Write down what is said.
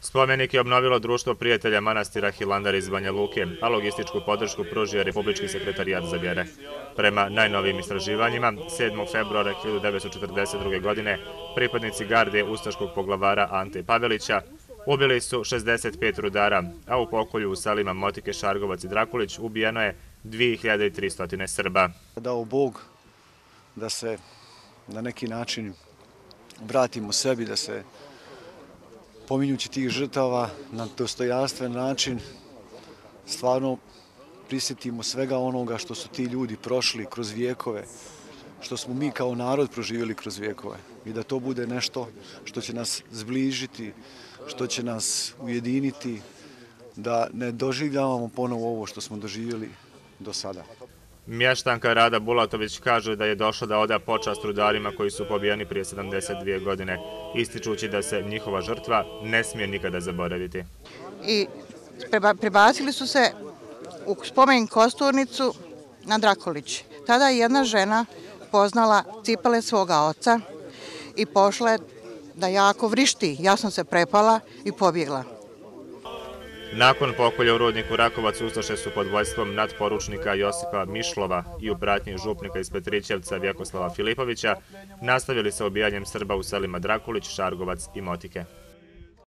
Spomenik je obnovilo društvo prijatelja manastira Hilandar iz Banja Luke, a logističku podršku pružio Republički sekretarijat za vjere. Prema najnovijim istraživanjima, 7. februara 1942. godine, pripadnici garde Ustaškog poglavara Ante Pavelića ubili su 65 rudara, a u pokolju u salima Motike, Šargovac i Drakulić ubijeno je 2300 Srba. Dao Bog da se na neki način vratimo sebi, da se pominjući tih žrtava na dostojanstven način stvarno prisjetimo svega onoga što su ti ljudi prošli kroz vijekove, što smo mi kao narod proživjeli kroz vijekove i da to bude nešto što će nas zbližiti, što će nas ujediniti, da ne doživljavamo ponovo ovo što smo doživjeli do sada. Mještanka Rada Bulatović kaže da je došla da oda počast rudarima koji su pobijeni prije 72 godine, ističući da se njihova žrtva ne smije nikada zaboraviti. I prebacili su se u spomen kosturnicu na Drakolić. Tada je jedna žena poznala cipale svoga oca i pošla da jako vrišti. Ja sam se prepala i pobjegla. Nakon pokolja u rodniku Rakovac Ustaše su pod vojstvom nadporučnika Josipa Mišlova i u pratnji župnika iz Petrićevca Vjekoslava Filipovića nastavili sa obijanjem Srba u selima Drakulić, Šargovac i Motike.